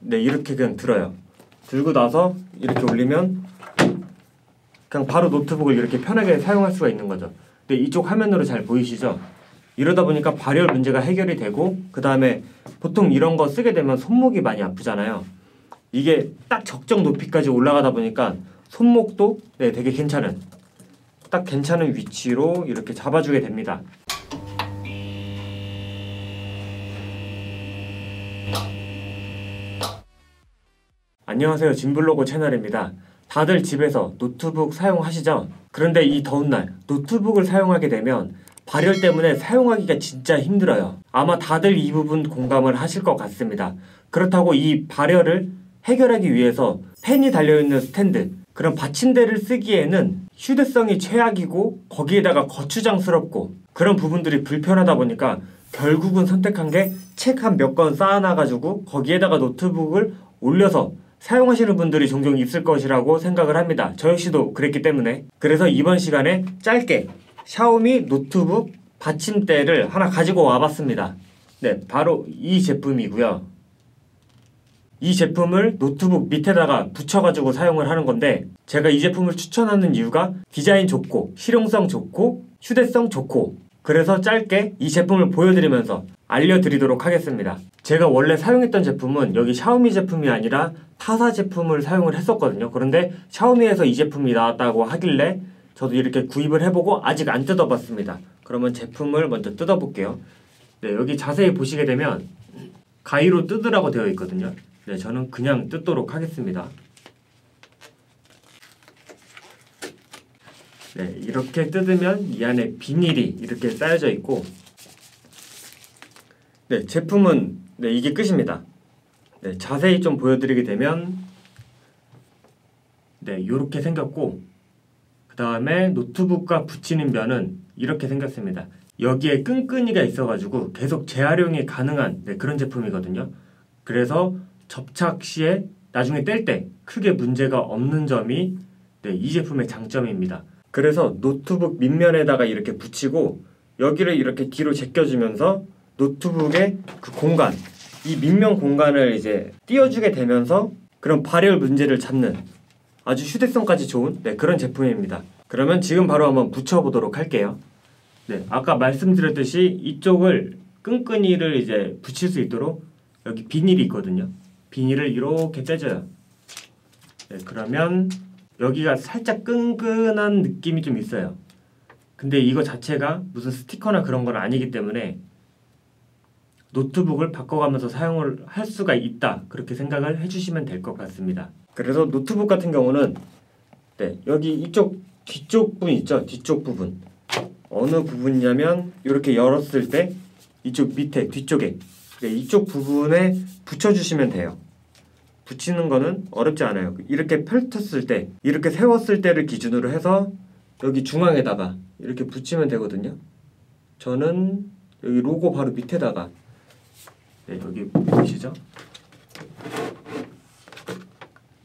네 이렇게 그냥 들어요. 들고 나서 이렇게 올리면 그냥 바로 노트북을 이렇게 편하게 사용할 수가 있는 거죠. 근데 이쪽 화면으로 잘 보이시죠? 이러다 보니까 발열 문제가 해결이 되고 그 다음에 보통 이런 거 쓰게 되면 손목이 많이 아프잖아요. 이게 딱 적정 높이까지 올라가다 보니까 손목도 네 되게 괜찮은 딱 괜찮은 위치로 이렇게 잡아주게 됩니다. 안녕하세요. 진블로그 채널입니다. 다들 집에서 노트북 사용하시죠? 그런데 이 더운 날 노트북을 사용하게 되면 발열 때문에 사용하기가 진짜 힘들어요. 아마 다들 이 부분 공감을 하실 것 같습니다. 그렇다고 이 발열을 해결하기 위해서 팬이 달려있는 스탠드, 그런 받침대를 쓰기에는 휴대성이 최악이고 거기에다가 거추장스럽고 그런 부분들이 불편하다 보니까 결국은 선택한 게 책 한 몇 권 쌓아놔가지고 거기에다가 노트북을 올려서 사용하시는 분들이 종종 있을 것이라고 생각을 합니다. 저 역시도 그랬기 때문에. 그래서 이번 시간에 짧게 샤오미 노트북 받침대를 하나 가지고 와봤습니다. 네, 바로 이 제품이고요. 이 제품을 노트북 밑에다가 붙여가지고 사용을 하는 건데 제가 이 제품을 추천하는 이유가 디자인 좋고 실용성 좋고 휴대성 좋고 그래서 짧게 이 제품을 보여드리면서 알려드리도록 하겠습니다. 제가 원래 사용했던 제품은 여기 샤오미 제품이 아니라 타사 제품을 사용을 했었거든요. 그런데 샤오미에서 이 제품이 나왔다고 하길래 저도 이렇게 구입을 해보고 아직 안 뜯어봤습니다. 그러면 제품을 먼저 뜯어볼게요. 네, 여기 자세히 보시게 되면 가위로 뜯으라고 되어 있거든요. 네, 저는 그냥 뜯도록 하겠습니다. 네, 이렇게 뜯으면 이 안에 비닐이 이렇게 쌓여져 있고 네, 제품은 네, 이게 끝입니다. 네, 자세히 좀 보여드리게 되면 네, 이렇게 생겼고 그 다음에 노트북과 붙이는 면은 이렇게 생겼습니다. 여기에 끈끈이가 있어가지고 계속 재활용이 가능한 네, 그런 제품이거든요. 그래서 접착 시에 나중에 뗄 때 크게 문제가 없는 점이 네, 이 제품의 장점입니다. 그래서 노트북 밑면에다가 이렇게 붙이고 여기를 이렇게 뒤로 제껴주면서 노트북의 그 공간, 이 밑면 공간을 이제 띄워주게 되면서 그런 발열 문제를 잡는 아주 휴대성까지 좋은 네, 그런 제품입니다. 그러면 지금 바로 한번 붙여보도록 할게요. 네, 아까 말씀드렸듯이 이쪽을 끈끈이를 이제 붙일 수 있도록 여기 비닐이 있거든요. 비닐을 이렇게 떼줘요. 네, 그러면 여기가 살짝 끈끈한 느낌이 좀 있어요. 근데 이거 자체가 무슨 스티커나 그런 건 아니기 때문에 노트북을 바꿔가면서 사용을 할 수가 있다. 그렇게 생각을 해주시면 될 것 같습니다. 그래서 노트북 같은 경우는 네, 여기 이쪽 뒤쪽 부분 있죠? 뒤쪽 부분. 어느 부분이냐면 이렇게 열었을 때 이쪽 밑에 뒤쪽에 네, 이쪽 부분에 붙여주시면 돼요. 붙이는 거는 어렵지 않아요. 이렇게 펼쳤을 때, 이렇게 세웠을 때를 기준으로 해서 여기 중앙에다가 이렇게 붙이면 되거든요. 저는 여기 로고 바로 밑에다가 네, 여기 보이시죠?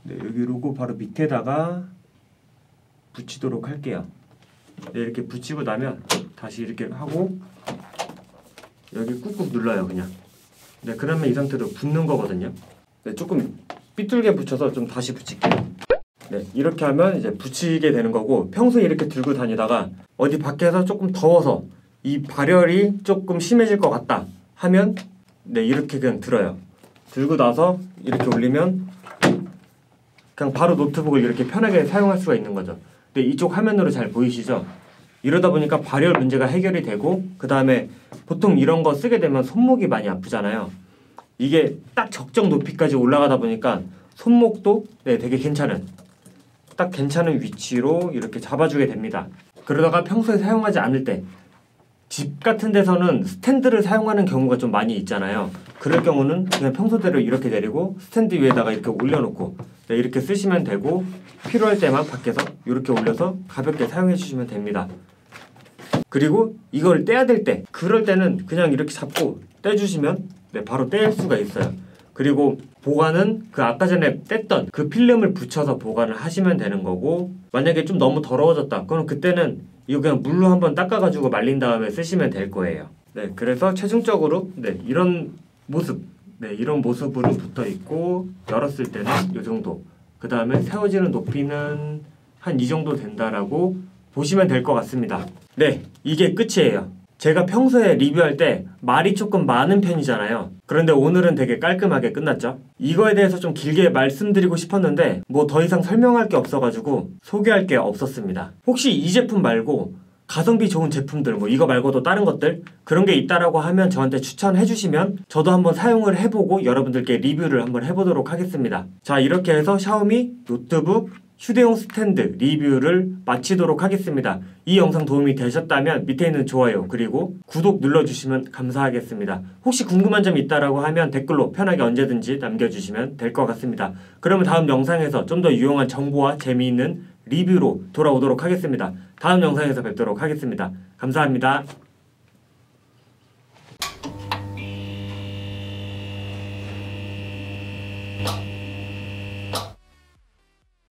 네, 여기 로고 바로 밑에다가 붙이도록 할게요. 네, 이렇게 붙이고 나면 다시 이렇게 하고 여기 꾹꾹 눌러요, 그냥. 네, 그러면 이 상태로 붙는 거거든요. 네, 조금 삐뚤게 붙여서 좀 다시 붙일게요. 네, 이렇게 하면 이제 붙이게 되는 거고 평소에 이렇게 들고 다니다가 어디 밖에서 조금 더워서 이 발열이 조금 심해질 것 같다 하면 네, 이렇게 그냥 들어요. 들고 나서 이렇게 올리면 그냥 바로 노트북을 이렇게 편하게 사용할 수가 있는 거죠. 근데 이쪽 화면으로 잘 보이시죠? 이러다 보니까 발열 문제가 해결이 되고 그 다음에 보통 이런 거 쓰게 되면 손목이 많이 아프잖아요. 이게 딱 적정 높이까지 올라가다 보니까 손목도 네, 되게 괜찮은 딱 괜찮은 위치로 이렇게 잡아주게 됩니다. 그러다가 평소에 사용하지 않을 때 집 같은 데서는 스탠드를 사용하는 경우가 좀 많이 있잖아요. 그럴 경우는 그냥 평소대로 이렇게 내리고 스탠드 위에다가 이렇게 올려놓고 네, 이렇게 쓰시면 되고 필요할 때만 밖에서 이렇게 올려서 가볍게 사용해 주시면 됩니다. 그리고 이걸 떼야 될 때 그럴 때는 그냥 이렇게 잡고 떼주시면 네, 바로 뗄 수가 있어요. 그리고 보관은 그 아까 전에 뗐던 그 필름을 붙여서 보관을 하시면 되는 거고 만약에 좀 너무 더러워졌다 그럼 그때는 이거 그냥 물로 한번 닦아가지고 말린 다음에 쓰시면 될 거예요. 네, 그래서 최종적으로 네, 이런 모습 네, 이런 모습으로 붙어 있고 열었을 때는 이 정도. 그 다음에 세워지는 높이는 한 이 정도 된다라고 보시면 될 것 같습니다. 네, 이게 끝이에요. 제가 평소에 리뷰할 때 말이 조금 많은 편이잖아요. 그런데 오늘은 되게 깔끔하게 끝났죠. 이거에 대해서 좀 길게 말씀드리고 싶었는데 뭐 더 이상 설명할 게 없어가지고 소개할 게 없었습니다. 혹시 이 제품 말고 가성비 좋은 제품들 뭐 이거 말고도 다른 것들 그런 게 있다라고 하면 저한테 추천해 주시면 저도 한번 사용을 해보고 여러분들께 리뷰를 한번 해보도록 하겠습니다. 자 이렇게 해서 샤오미 노트북 휴대용 스탠드 리뷰를 마치도록 하겠습니다. 이 영상 도움이 되셨다면 밑에 있는 좋아요 그리고 구독 눌러주시면 감사하겠습니다. 혹시 궁금한 점 있다라고 하면 댓글로 편하게 언제든지 남겨주시면 될 것 같습니다. 그러면 다음 영상에서 좀 더 유용한 정보와 재미있는 리뷰로 돌아오도록 하겠습니다. 다음 영상에서 뵙도록 하겠습니다. 감사합니다.